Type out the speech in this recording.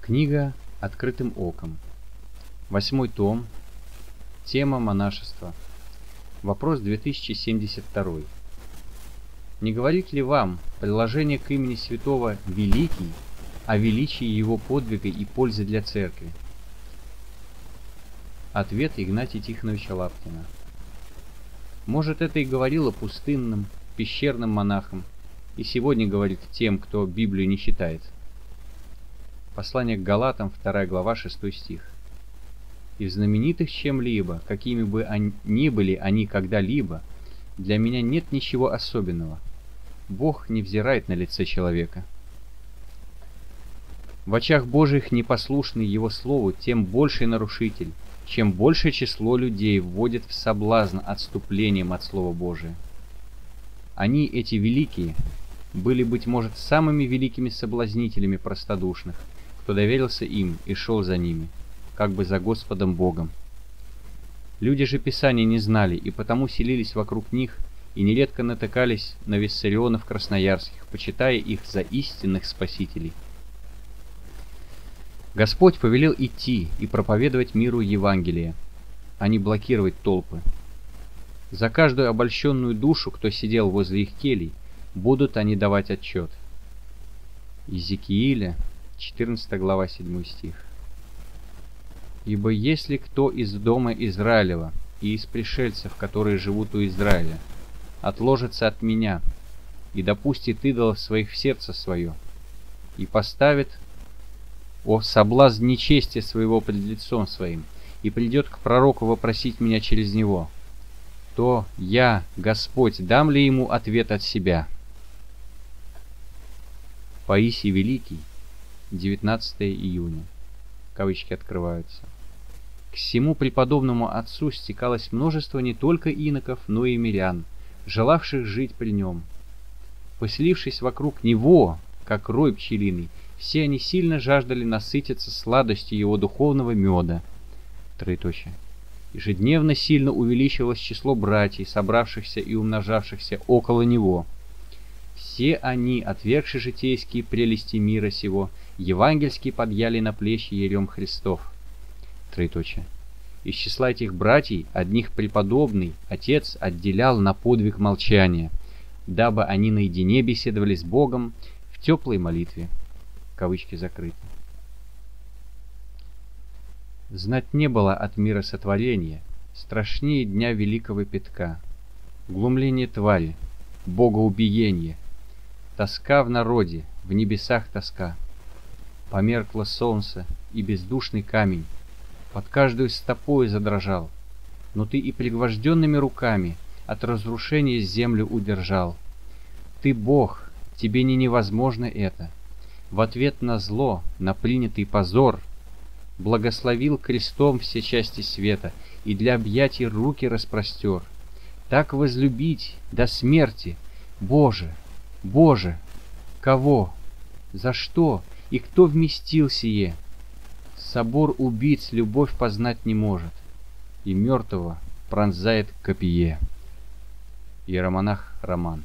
Книга «Открытым оком». Восьмой том. Тема монашества. Вопрос 2072. Не говорит ли вам приложение к имени святого «Великий» о величии его подвига и пользе для церкви? Ответ Игнатия Тихоновича Лапкина. Может, это и говорило пустынным, пещерным монахам, и сегодня говорит тем, кто Библию не читает. Послание к Галатам, 2 глава, 6 стих. «Из знаменитых чем-либо, какими бы они ни были они когда-либо, для меня нет ничего особенного. Бог не взирает на лице человека». В очах Божьих непослушный Его Слову, тем больший нарушитель, чем большее число людей вводит в соблазн отступлением от Слова Божия. Они, эти великие, были, быть может, самыми великими соблазнителями простодушных, кто доверился им и шел за ними, как бы за Господом Богом. Люди же Писания не знали, и потому селились вокруг них, и нередко натыкались на виссарионов красноярских, почитая их за истинных спасителей. Господь повелел идти и проповедовать миру Евангелие, а не блокировать толпы. За каждую обольщенную душу, кто сидел возле их келей, будут они давать отчет. Иезекииля, 14 глава, 7 стих. «Ибо если кто из дома Израилева и из пришельцев, которые живут у Израиля, отложится от меня и допустит идолов своих в сердце свое, и поставит о соблазн нечестия своего пред лицом своим, и придет к пророку вопросить меня через него, то я, Господь, дам ли ему ответ от себя?» Паисий Великий, 19 июня. Кавычки открываются. К всему преподобному отцу стекалось множество не только иноков, но и мирян, желавших жить при нем. Поселившись вокруг него, как рой пчелиный, все они сильно жаждали насытиться сладостью его духовного меда. Троеточие. Ежедневно сильно увеличивалось число братьев, собравшихся и умножавшихся около него. Все они, отвергши житейские прелести мира сего, евангельски подъяли на плечи ерем Христов. Троеточие. Из числа этих братьев одних преподобный отец отделял на подвиг молчания, дабы они наедине беседовали с Богом в теплой молитве. Кавычки закрыты. Знать не было от мира сотворения, страшнее дня великого пятка, глумление твари, богоубиение, тоска в народе, в небесах тоска. Померкло солнце, и бездушный камень под каждую стопою задрожал, но ты и пригвожденными руками от разрушения землю удержал. Ты Бог, тебе не невозможно это. В ответ на зло, на принятый позор, благословил крестом все части света и для объятий руки распростер. Так возлюбить до смерти, Боже, Боже, кого, за что и кто вместил сие? Собор убийц любовь познать не может, и мертвого пронзает копье. Иеромонах Роман